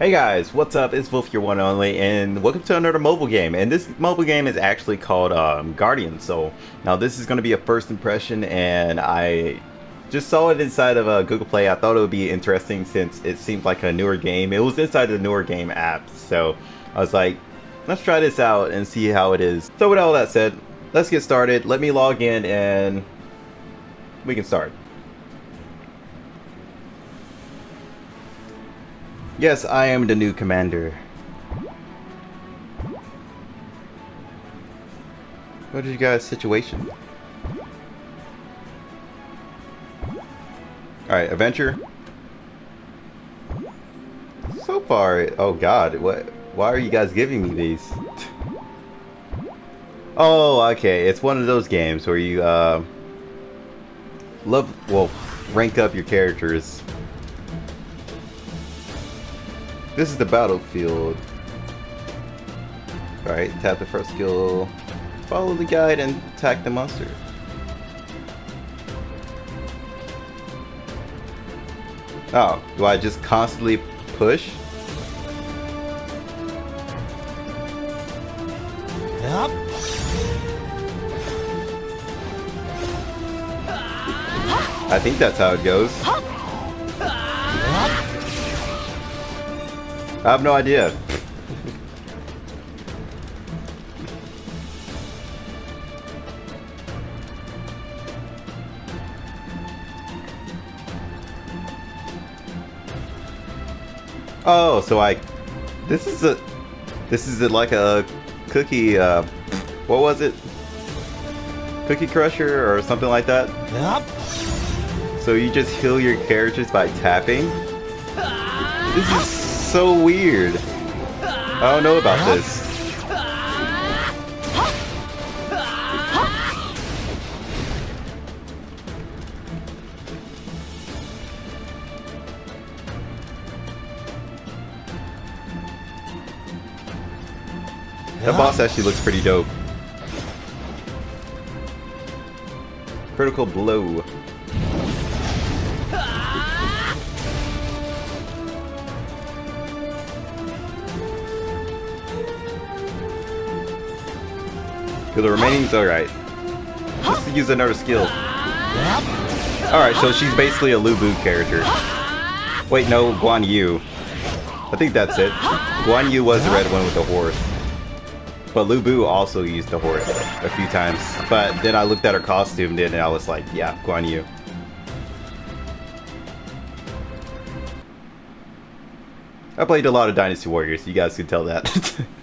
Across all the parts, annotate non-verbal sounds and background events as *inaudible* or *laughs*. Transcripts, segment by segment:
Hey guys, what's up? It's Volf your one only, and welcome to another mobile game. And this mobile game is actually called um, Guardian Soul. Now this is going to be a first impression, and I just saw it inside of a Google Play. I thought it would be interesting since it seemed like a newer game. It was inside the newer game app, so I was like, let's try this out and see how it is. So with all that said, let's get started. Let me log in and we can start. Yes, I am the new commander. What is you guys' situation? Alright, adventure. So far, oh god, what? Why are you guys giving me these? *laughs* oh, okay, it's one of those games where you, uh, love, well, rank up your characters this is the battlefield. Alright, tap the first skill, follow the guide, and attack the monster. Oh, do I just constantly push? Yep. I think that's how it goes. I have no idea. oh, so I... This is a... This is a, like a cookie, uh... What was it? Cookie Crusher or something like that? Yep. So you just heal your characters by tapping? This is so weird. I don't know about this. That boss actually looks pretty dope. Critical blow. For the remaining's alright. Just use another skill. Alright, so she's basically a Lu Bu character. Wait, no, Guan Yu. I think that's it. Guan Yu was the red one with the horse. But Lu Bu also used the horse a few times. But then I looked at her costume and I was like, yeah, Guan Yu. I played a lot of Dynasty Warriors, you guys can tell that. *laughs*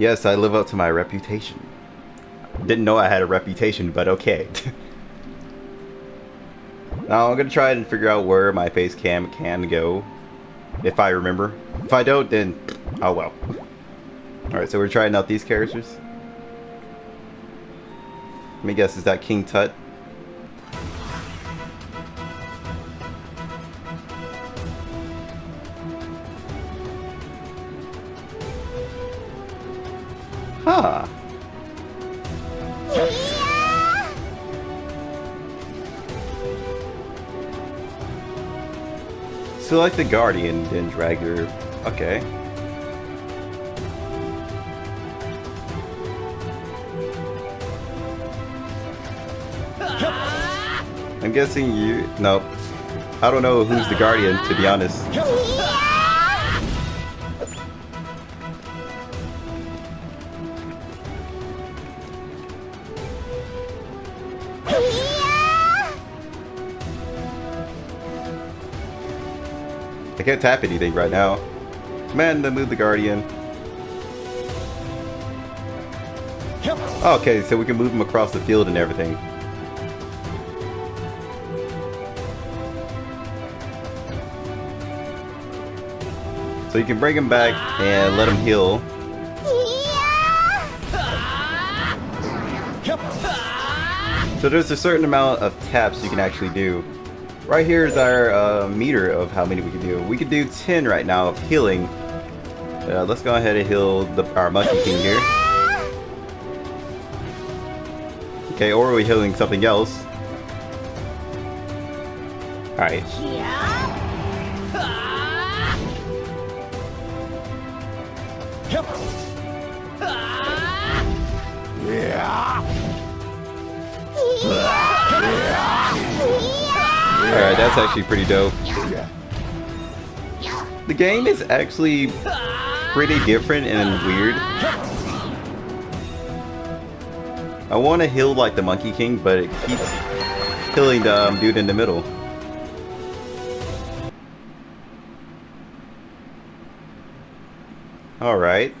Yes, I live up to my reputation. Didn't know I had a reputation, but okay. *laughs* now I'm gonna try and figure out where my face cam can go. If I remember. If I don't, then oh well. Alright, so we're trying out these characters. Let me guess, is that King Tut? Huh. Select the Guardian, then drag your... Okay. I'm guessing you... Nope. I don't know who's the Guardian, to be honest. *laughs* can't tap anything right now. Command to move the Guardian. okay, so we can move him across the field and everything. So you can bring him back and let him heal. So there's a certain amount of taps you can actually do. Right here is our uh, meter of how many we can do. We could do 10 right now of healing. Uh, let's go ahead and heal the, our Monkey King here. Okay, or are we healing something else? Alright. Yeah. Alright, that's actually pretty dope. The game is actually pretty different and weird. I want to heal like the Monkey King, but it keeps killing the um, dude in the middle. Alright.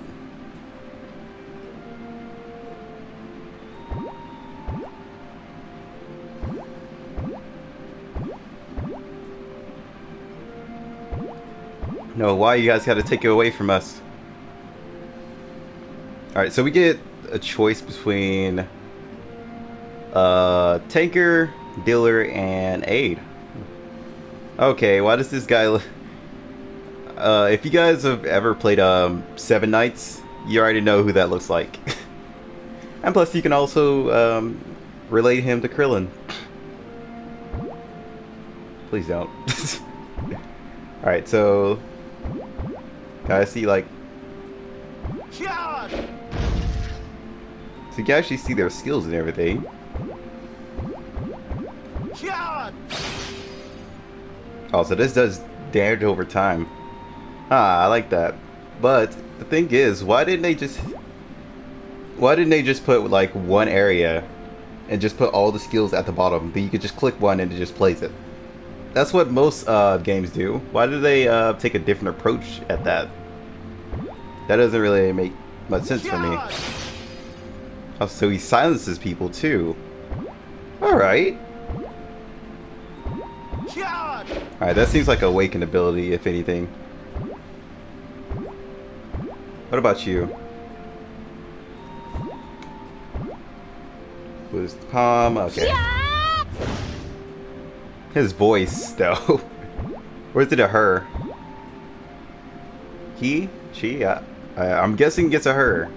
No, why you guys gotta take it away from us? Alright, so we get a choice between uh, tanker, dealer, and aid. Okay, why does this guy look... Uh, if you guys have ever played um, Seven Knights, you already know who that looks like. *laughs* and plus you can also um, relate him to Krillin. Please don't. *laughs* Alright, so... I see like... So you can actually see their skills and everything. Oh, so this does damage over time. Ah, I like that. But the thing is, why didn't they just why didn't they just put like one area and just put all the skills at the bottom that you could just click one and it just plays it? That's what most uh, games do. Why do they uh, take a different approach at that? That doesn't really make much sense for me. Oh, so he silences people too. Alright. Alright, that seems like a awakened ability, if anything. What about you? Boost palm, okay. His voice, though. *laughs* Is it a her? He? She? I, I, I'm guessing it's a her.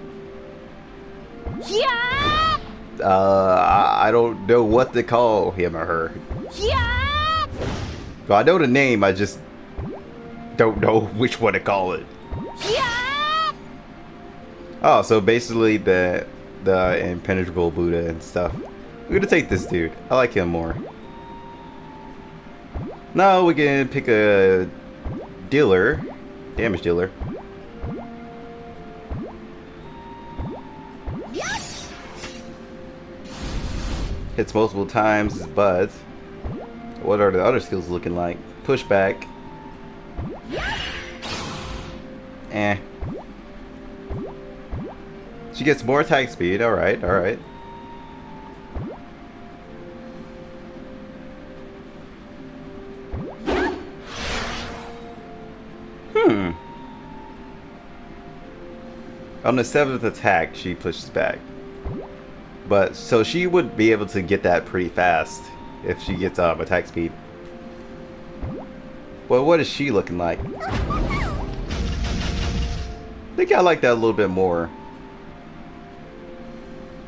Yeah. Uh, I, I don't know what to call him or her. Yeah. Well, I know the name, I just don't know *laughs* which one to call it. Yeah. Oh, so basically the the impenetrable Buddha and stuff. We're gonna take this dude. I like him more. Now we can pick a dealer, damage dealer. Hits multiple times, but what are the other skills looking like? Pushback. Eh. She gets more attack speed. Alright, alright. On the seventh attack, she pushes back. But, so she would be able to get that pretty fast if she gets um, attack speed. But what is she looking like? I think I like that a little bit more.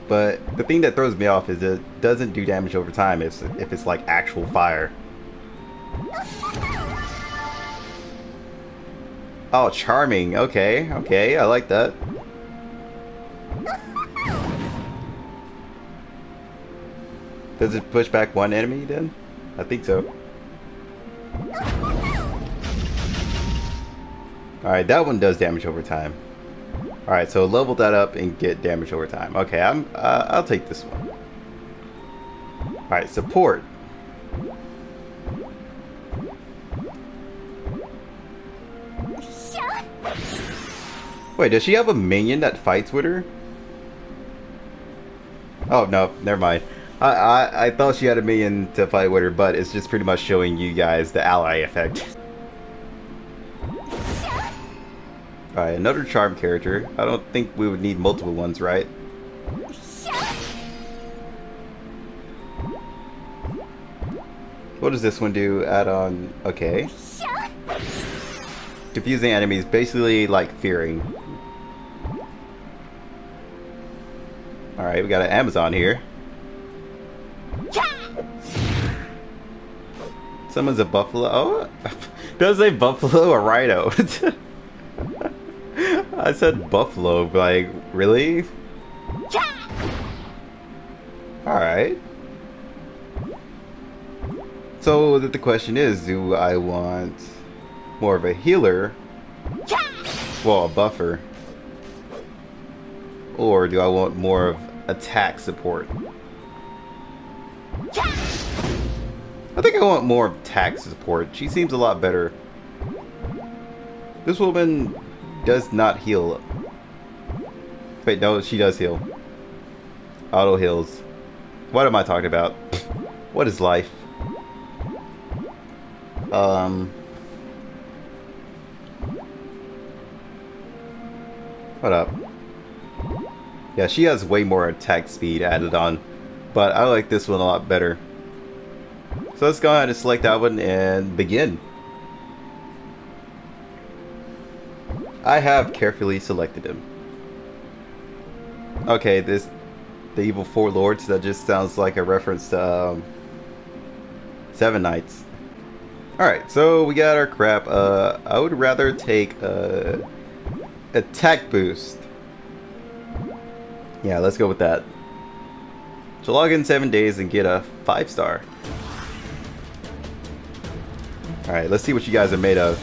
But the thing that throws me off is it doesn't do damage over time if, if it's like actual fire. Oh, charming. Okay, okay, I like that. Does it push back one enemy then? I think so. Alright, that one does damage over time. Alright, so level that up and get damage over time. Okay, I'm, uh, I'll take this one. Alright, support. Wait, does she have a minion that fights with her? Oh, no, never mind. I, I, I thought she had a minion to fight with her, but it's just pretty much showing you guys the ally effect. Alright, another charm character. I don't think we would need multiple ones, right? What does this one do? Add on... Okay. Confusing enemies, basically like fearing. Alright, we got an Amazon here. Someone's a buffalo. *laughs* Oh, does say buffalo or rhino? *laughs* I said buffalo, like, really? Alright. So the question is, do I want more of a healer? Well, a buffer. Or do I want more of attack support? I think I want more attack support. She seems a lot better. This woman does not heal. Wait, no, she does heal. Auto heals. What am I talking about? *laughs* What is life? Um... What up? Yeah, she has way more attack speed added on, but I like this one a lot better. So let's go ahead and select that one and begin. I have carefully selected him. Okay, this the evil four lords. That just sounds like a reference to um, Seven Knights. All right, so we got our crap. Uh, I would rather take a attack boost. Yeah, let's go with that. So log in seven days and get a five star. Alright, let's see what you guys are made of.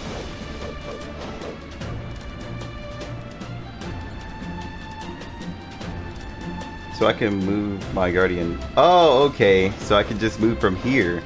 So I can move my guardian. Oh, okay. So I can just move from here.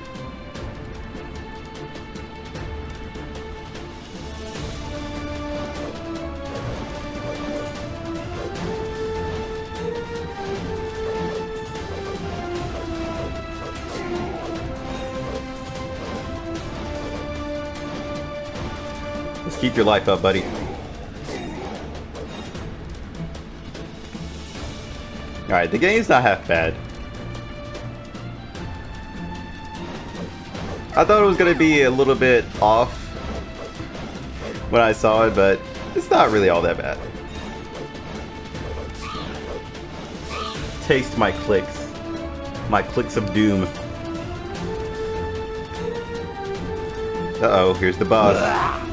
Keep your life up, buddy. Alright, the game's not half bad. I thought it was going to be a little bit off when I saw it, but it's not really all that bad. Taste my clicks. My clicks of doom. Uh-oh, here's the boss.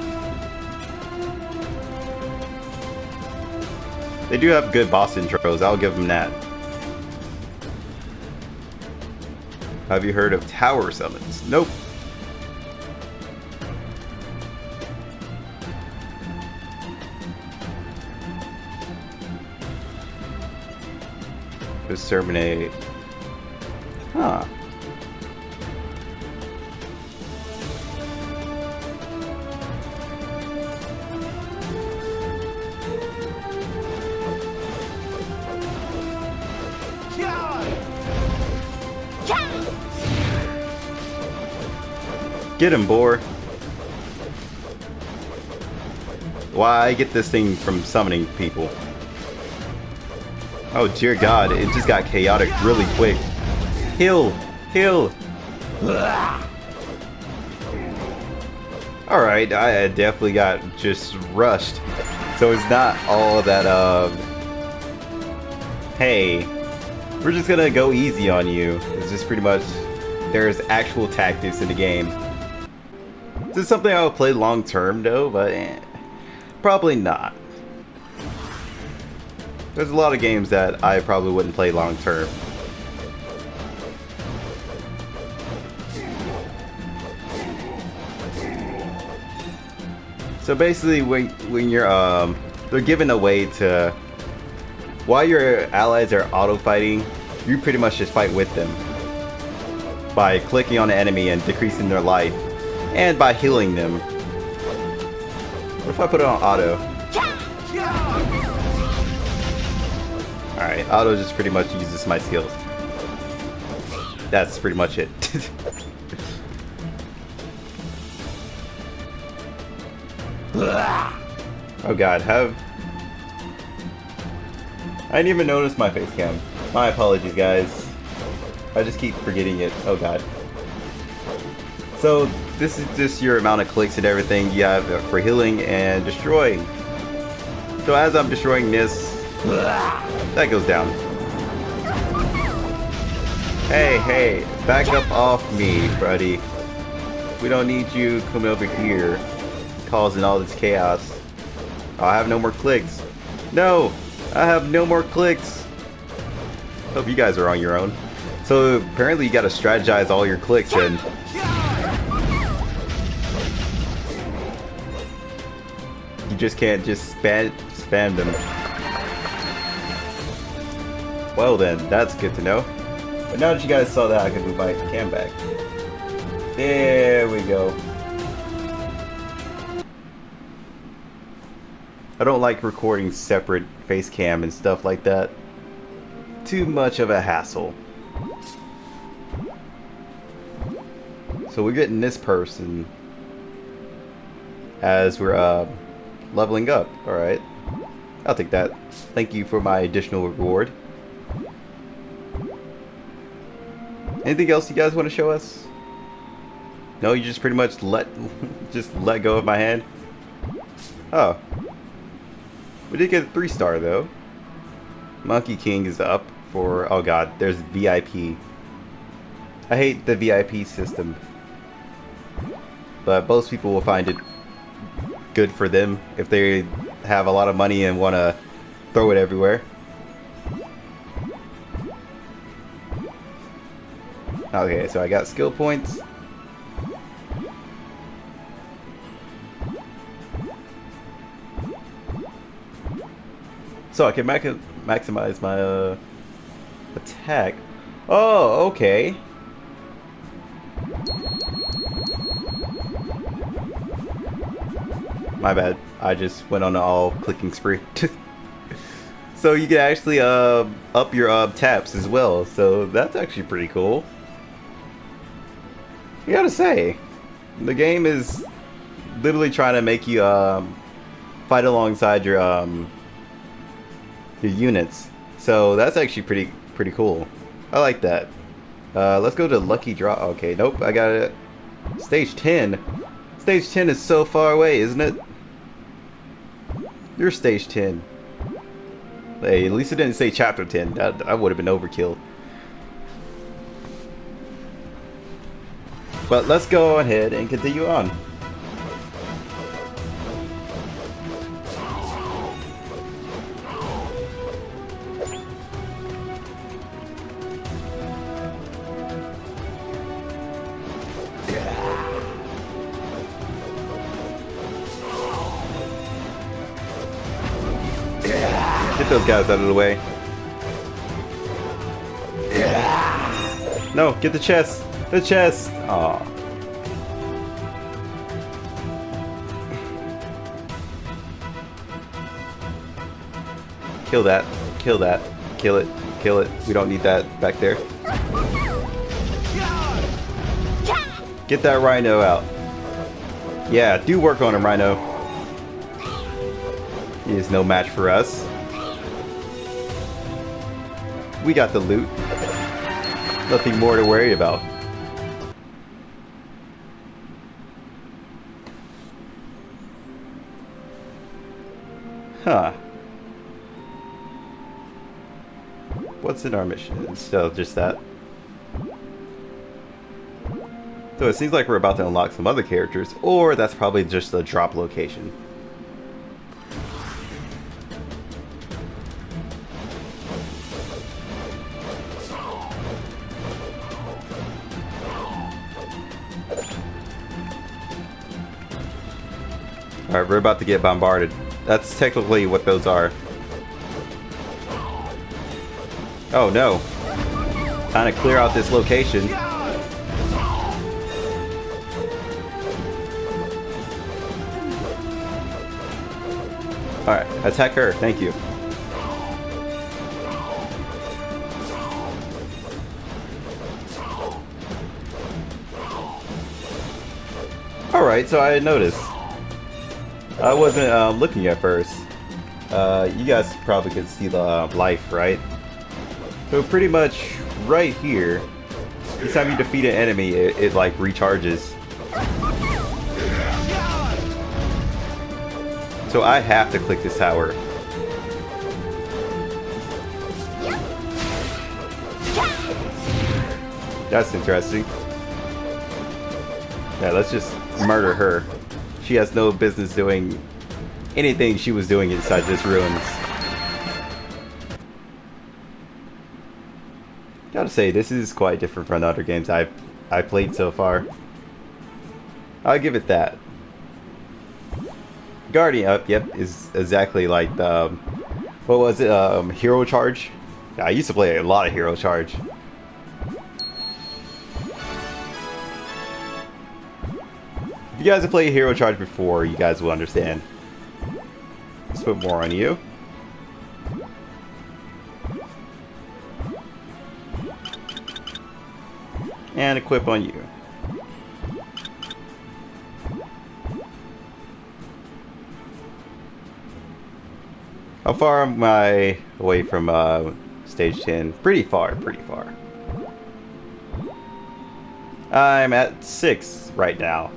They do have good boss intros, I'll give them that. Have you heard of tower summons? Nope. Exterminate. Huh. Get him, Boar. Why I get this thing from summoning people? Oh dear god, it just got chaotic really quick. Heal! Heal! Alright, I definitely got just rushed. So it's not all that, um... Hey, we're just gonna go easy on you. It's just pretty much... There's actual tactics in the game. This is something I would play long term though, but eh, probably not. There's a lot of games that I probably wouldn't play long term. So basically, when when you're um, they're given a way to while your allies are auto fighting, you pretty much just fight with them by clicking on the enemy and decreasing their life and by healing them. What if I put it on auto? Alright, auto just pretty much uses my skills. That's pretty much it. *laughs* oh god, have... I didn't even notice my face cam. My apologies, guys. I just keep forgetting it. Oh god. So, this is just your amount of clicks and everything you have for healing and destroying. So as I'm destroying this, that goes down. Hey, hey, back up off me, buddy. We don't need you coming over here, causing all this chaos. Oh, I have no more clicks. No! I have no more clicks! Hope you guys are on your own. So apparently you gotta strategize all your clicks and just can't just spam spam them. Well then, that's good to know. But now that you guys saw that, I can move my cam back. There we go. I don't like recording separate face cam and stuff like that. Too much of a hassle. So we're getting this person as we're uh, leveling up. Alright. I'll take that. Thank you for my additional reward. Anything else you guys want to show us? No, you just pretty much let *laughs* just let go of my hand. Oh. We did get a three star though. Monkey King is up for oh god, there's VIP. I hate the VIP system. But most people will find it good for them if they have a lot of money and want to throw it everywhere. Okay, so I got skill points. So I can maximize my uh, attack. Oh, okay. My bad. I just went on an all clicking spree. *laughs* so you can actually uh, up your uh, taps as well. So that's actually pretty cool. You gotta say, the game is literally trying to make you um, fight alongside your um, your units. So that's actually pretty pretty cool. I like that. Uh, let's go to Lucky Draw. Okay, nope, I got it. Stage 10. Stage 10 is so far away, isn't it? You're stage 10. Hey, at least it didn't say chapter 10. That, that would have been overkill. But let's go ahead and continue on. Get those guys out of the way. No, get the chest. The chest. Aw. Kill that. Kill that. Kill it. Kill it. We don't need that back there. Get that rhino out. Yeah, do work on him, rhino. He is no match for us. We got the loot. Nothing more to worry about. Huh. What's in our mission? So, just that. So it seems like we're about to unlock some other characters, or that's probably just a drop location. Alright, we're about to get bombarded. That's technically what those are. Oh no. Time to clear out this location. Alright, attack her. Thank you. Alright, so I noticed. I wasn't uh, looking at first. Uh, you guys probably could see the uh, life, right? So pretty much right here, each time you defeat an enemy, it, it like recharges. So I have to click this tower. That's interesting. Yeah, let's just murder her. She has no business doing anything she was doing inside this ruins. Gotta say, this is quite different from other games I've I played so far. I'll give it that. Guardian Up, yep, is exactly like the, um, what was it, um, Hero Charge? Yeah, I used to play a lot of Hero Charge. You guys have played Hero Charge before, you guys will understand. Let's put more on you. And equip on you. How far am I away from uh, stage 10? Pretty far, pretty far. I'm at 6 right now.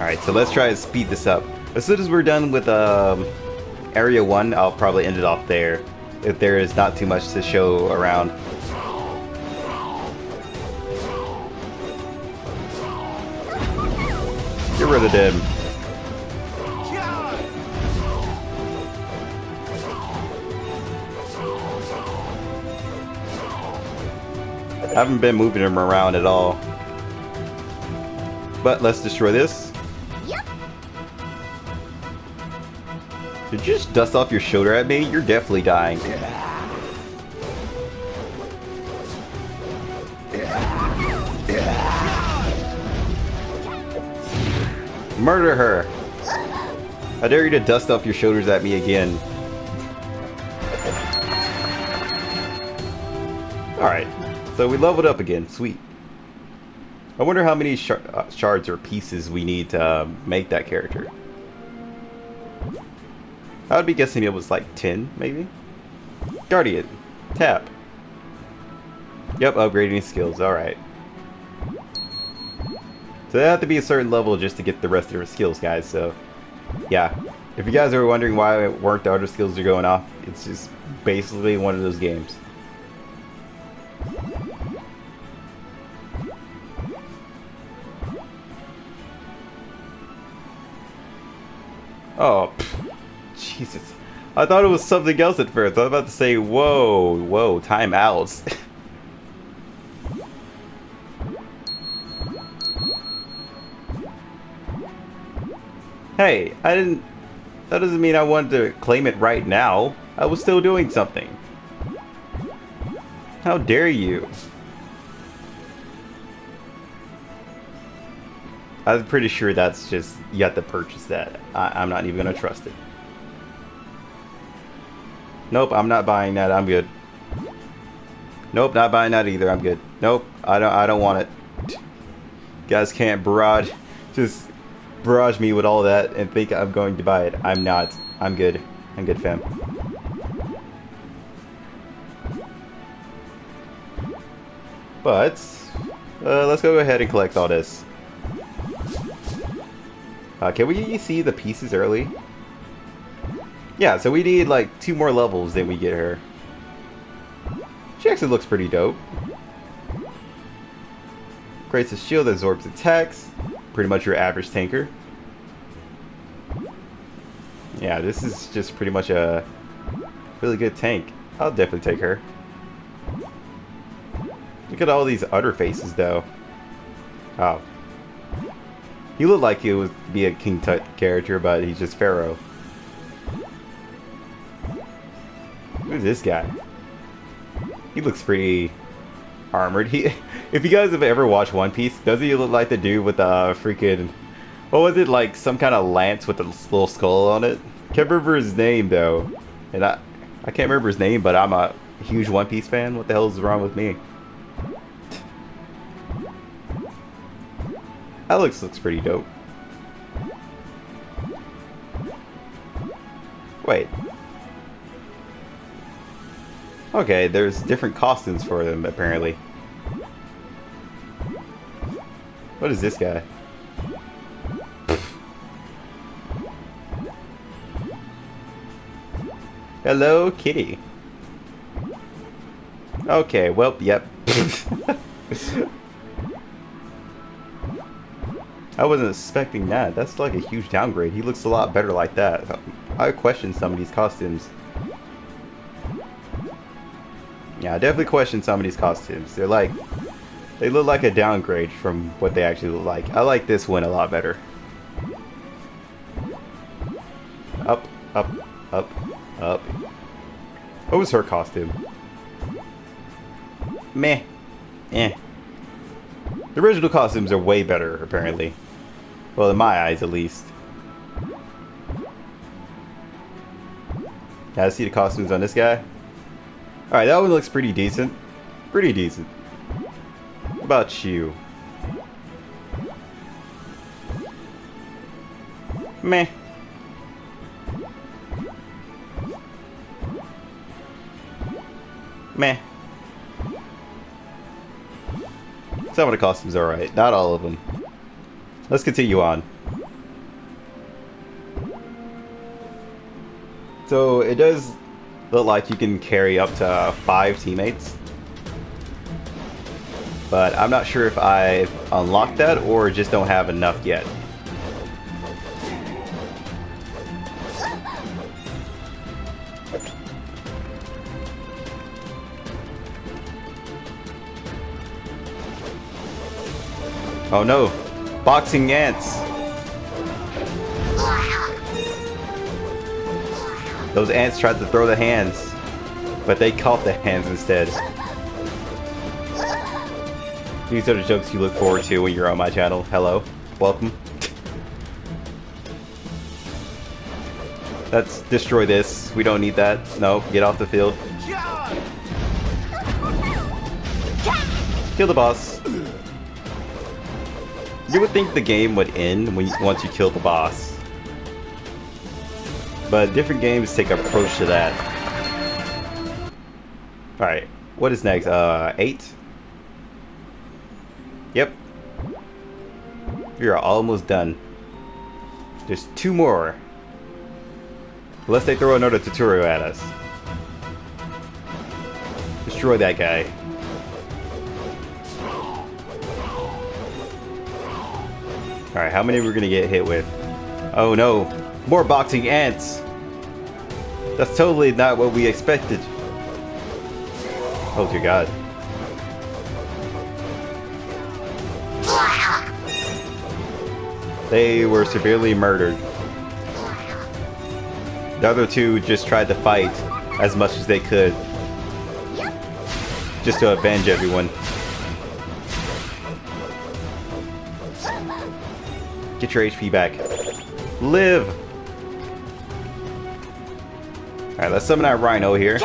Alright, so let's try to speed this up. As soon as we're done with um, Area 1, I'll probably end it off there. If there is not too much to show around. Get rid of them. I haven't been moving them around at all. But let's destroy this. Did you just dust off your shoulder at me? You're definitely dying. Murder her! How dare you to dust off your shoulders at me again. Alright, so we leveled up again. Sweet. I wonder how many uh, shards or pieces we need to uh, make that character. I would be guessing it was like 10, maybe? Guardian. Tap. Yep, upgrading skills. Alright. So they have to be a certain level just to get the rest of their skills, guys. So, yeah. If you guys are wondering why weren't the other skills are going off, it's just basically one of those games. Oh, Jesus. I thought it was something else at first. I was about to say, whoa, whoa, timeouts. *laughs* hey, I didn't... That doesn't mean I wanted to claim it right now. I was still doing something. How dare you? I'm pretty sure that's just, you have to purchase that. I, I'm not even to trust it. Nope, I'm not buying that. I'm good. Nope, not buying that either. I'm good. Nope, I don't. I don't want it. You guys can't barrage, just barrage me with all that and think I'm going to buy it. I'm not. I'm good. I'm good, fam. But uh, let's go ahead and collect all this. Uh, can we see the pieces early? Yeah, so we need like two more levels than we get her. She actually looks pretty dope. Creates a shield that absorbs attacks. Pretty much your average tanker. Yeah, this is just pretty much a really good tank. I'll definitely take her. Look at all these other faces though. Oh. He looked like he would be a King Tut character, but he's just Pharaoh. Who's this guy? He looks pretty armored. He, *laughs* if you guys have ever watched One Piece, does he look like the dude with the freaking, what was it, like some kind of lance with a little skull on it? Can't remember his name though, and I, I can't remember his name, but I'm a huge One Piece fan. What the hell is wrong with me? Alex looks pretty dope. Wait. Okay, there's different costumes for them, apparently. What is this guy? Hello, kitty. Okay, well, yep. *laughs* I wasn't expecting that. That's like a huge downgrade. He looks a lot better like that. I question some of these costumes. Yeah, I definitely question some of these costumes. They're like, they look like a downgrade from what they actually look like. I like this one a lot better. Up, up, up, up. What was her costume? Meh. Eh. The original costumes are way better, apparently. Well, in my eyes, at least. Yeah, I see the costumes on this guy. Alright, that one looks pretty decent. Pretty decent. What about you? Meh. Meh. Some of the costumes are alright, not all of them. Let's continue on. So it does look like you can carry up to uh, five teammates. But I'm not sure if I unlocked that or just don't have enough yet. Oh no, boxing ants. Those ants tried to throw the hands, but they caught the hands instead. These are the jokes you look forward to when you're on my channel. Hello, welcome. Let's destroy this. We don't need that. No, get off the field. Kill the boss. You would think the game would end when you, once you kill the boss. But different games take approach to that. Alright, what is next? Uh, 8? Yep. We are almost done. There's two more. Unless they throw another tutorial at us. Destroy that guy. Alright, how many we're gonna get hit with? Oh no, more boxing ants! That's totally not what we expected. Oh dear god. They were severely murdered. The other two just tried to fight as much as they could. Just to avenge everyone. Get your HP back. Live! Alright, let's summon our Rhino here.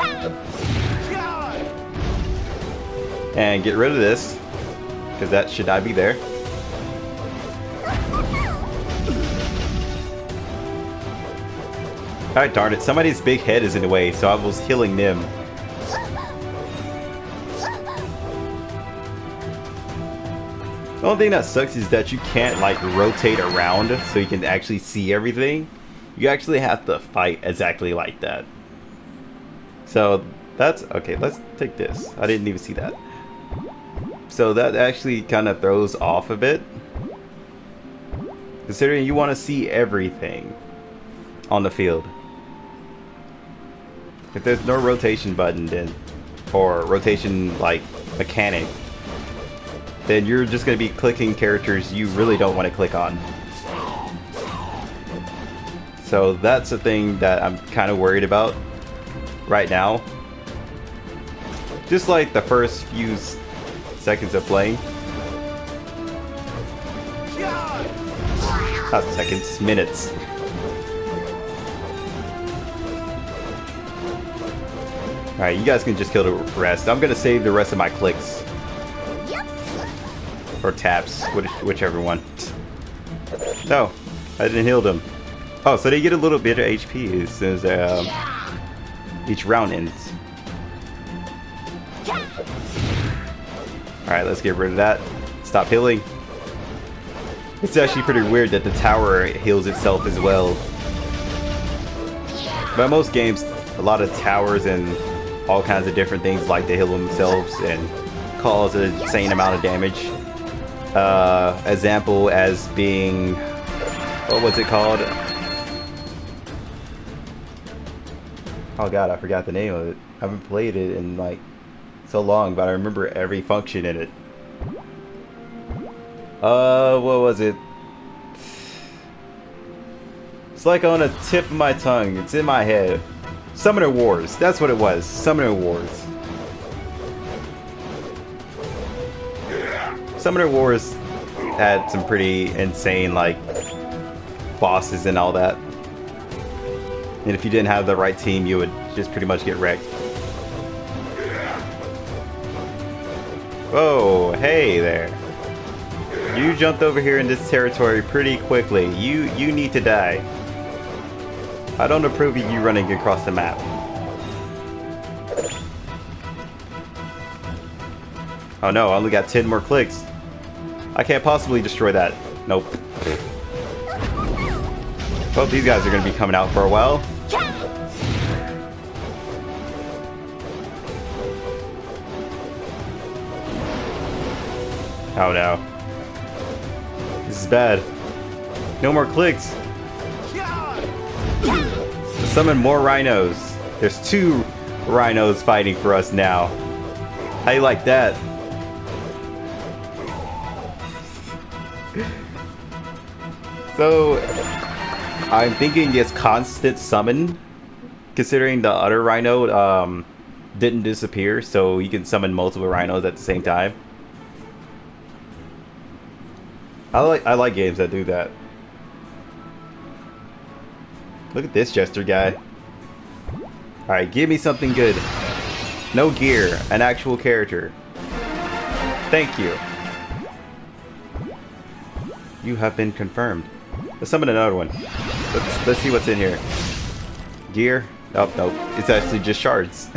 And get rid of this. Because that should not be there. Alright, darn it. Somebody's big head is in the way, so I was healing them. The only thing that sucks is that you can't like rotate around so you can actually see everything. You actually have to fight exactly like that. So that's okay. Let's take this. I didn't even see that. So that actually kind of throws off a bit. Considering you want to see everything on the field. If there's no rotation button then, or rotation like mechanic, then you're just going to be clicking characters you really don't want to click on. So that's the thing that I'm kind of worried about right now. Just like the first few seconds of playing. Not seconds, minutes. Alright, you guys can just kill the rest. I'm gonna save the rest of my clicks. Or taps, which, whichever one. No, I didn't heal them. Oh, so they get a little bit of HP as soon as um, each round ends. Alright, let's get rid of that. Stop healing. It's actually pretty weird that the tower heals itself as well. But most games, a lot of towers and all kinds of different things like to heal themselves and cause an insane amount of damage. Uh, example as being, what was it called? Oh god, I forgot the name of it. I haven't played it in like so long, but I remember every function in it. Uh, what was it? It's like on the tip of my tongue. It's in my head. Summoner Wars. That's what it was. Summoner Wars. Summoner Wars had some pretty insane, like, bosses and all that. And if you didn't have the right team, you would just pretty much get wrecked. Whoa, hey there. You jumped over here in this territory pretty quickly. You you need to die. I don't approve of you running across the map. Oh no, I only got 10 more clicks. I can't possibly destroy that. Nope. Well, these guys are going to be coming out for a while. Oh no. This is bad. No more clicks. Summon more rhinos. There's two rhinos fighting for us now. How you like that? *laughs* so, I'm thinking it's constant summon, considering the other rhino um, didn't disappear, so you can summon multiple rhinos at the same time. I like I like games that do that. Look at this Jester guy. Alright, give me something good. No gear, an actual character. Thank you. You have been confirmed. Let's summon another one. Let's let's see what's in here. Gear? Nope, nope. It's actually just shards.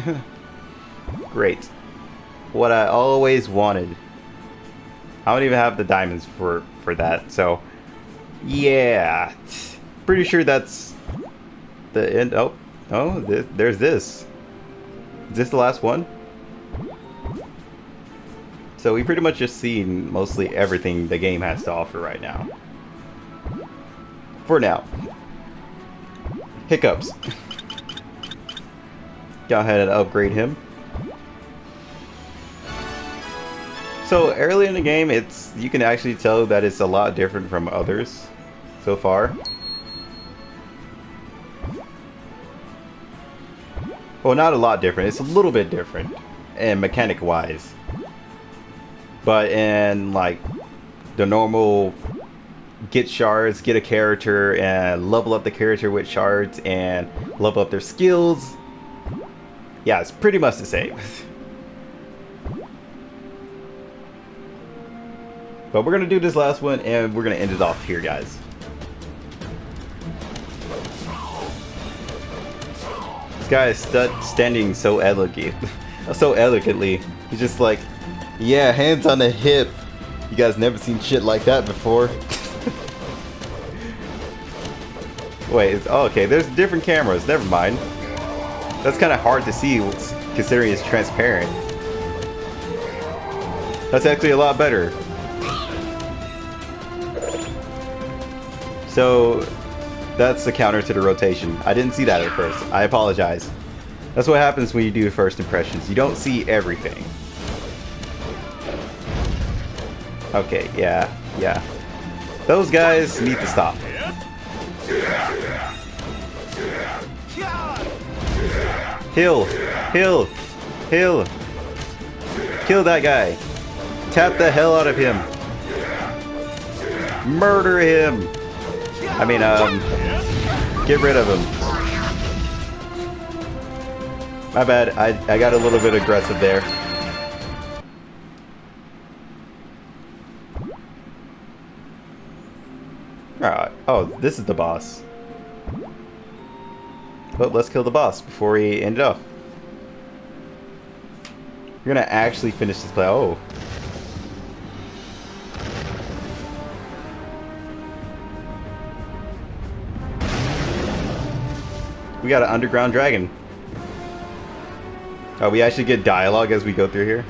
*laughs* Great. What I always wanted. I don't even have the diamonds for for that. So, yeah, pretty sure that's the end. Oh, oh, th there's this. Is this the last one? So we pretty much just seen mostly everything the game has to offer right now. For now. Hiccups. *laughs* Go ahead and upgrade him. So early in the game, it's you can actually tell that it's a lot different from others so far. Well, not a lot different. It's a little bit different, and mechanic-wise. But in like the normal get shards, get a character, and level up the character with shards, and level up their skills. Yeah, it's pretty much the same. *laughs* But we're going to do this last one, and we're going to end it off here, guys. This guy is st standing so elegant, *laughs* so elegantly. He's just like, yeah, hands on the hip. You guys never seen shit like that before. *laughs* Wait, oh, okay, there's different cameras. Never mind. That's kind of hard to see considering it's transparent. That's actually a lot better. So that's the counter to the rotation. I didn't see that at first. I apologize. That's what happens when you do first impressions. You don't see everything. Okay, yeah, yeah. Those guys need to stop. Heal, heal, heal. Kill that guy. Tap the hell out of him. Murder him. I mean, um, get rid of him. My bad. I, I got a little bit aggressive there. Alright. Oh, this is the boss. But let's kill the boss before he end it off. We're gonna actually finish this play. Oh. We got an underground dragon. Oh, we actually get dialogue as we go through here?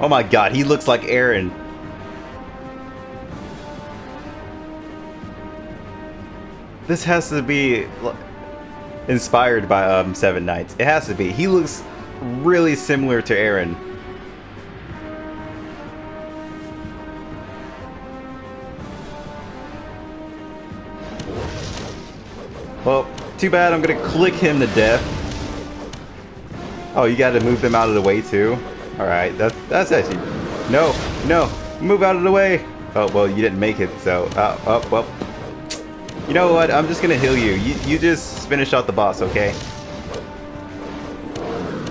Oh my god, he looks like Aaron. This has to be inspired by um, Seven Knights. It has to be. He looks really similar to Aaron. Too bad I'm gonna click him to death. Oh, you gotta move them out of the way too? Alright, that's, that's actually... No, no, move out of the way! Oh, well, you didn't make it, so... Uh, oh, well... You know what, I'm just gonna heal you. You, you just finish out the boss, okay?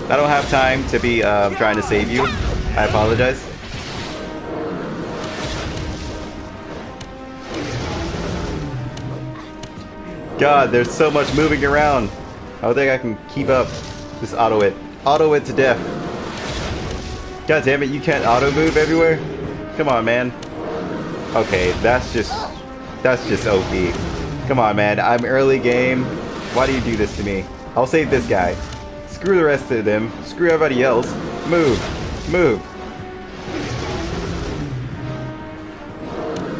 I don't have time to be um, trying to save you. I apologize. God, there's so much moving around. I don't think I can keep up. This auto it. Auto it to death. God damn it, you can't auto move everywhere? Come on, man. Okay, that's just... That's just OP. Come on, man. I'm early game. Why do you do this to me? I'll save this guy. Screw the rest of them. Screw everybody else. Move. Move.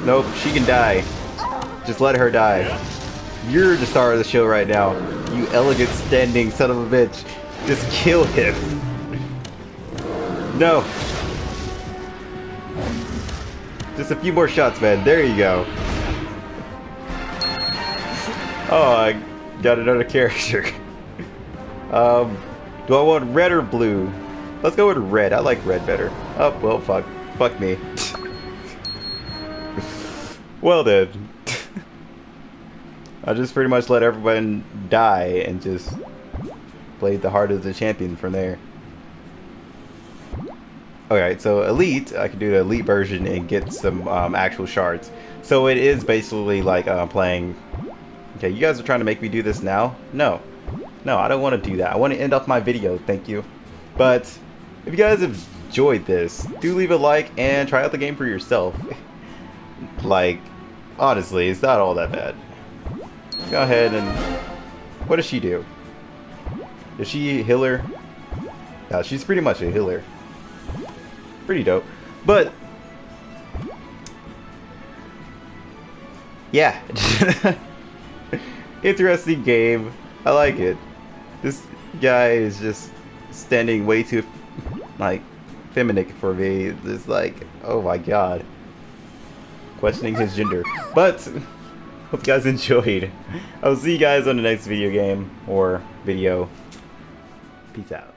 Nope, she can die. Just let her die. You're the star of the show right now. You elegant standing son of a bitch. Just kill him. No. Just a few more shots, man. There you go. Oh, I got another character. *laughs* um, do I want red or blue? Let's go with red. I like red better. Oh, well, fuck. Fuck me. *laughs* well then. I just pretty much let everyone die and just played the heart of the champion from there. Alright, so Elite, I can do the Elite version and get some um, actual shards. So it is basically like uh, playing... Okay, you guys are trying to make me do this now? No. No, I don't want to do that. I want to end off my video, thank you. But, if you guys have enjoyed this, do leave a like and try out the game for yourself. *laughs* like, honestly, it's not all that bad. Go ahead and... What does she do? Is she a healer? Yeah, uh, she's pretty much a healer. Pretty dope. But... Yeah. *laughs* Interesting game. I like it. This guy is just standing way too, like, feminine for me. It's like, oh my god. Questioning his gender. But... Hope you guys *laughs* enjoyed. I'll see you guys on the next video game or video. Peace out.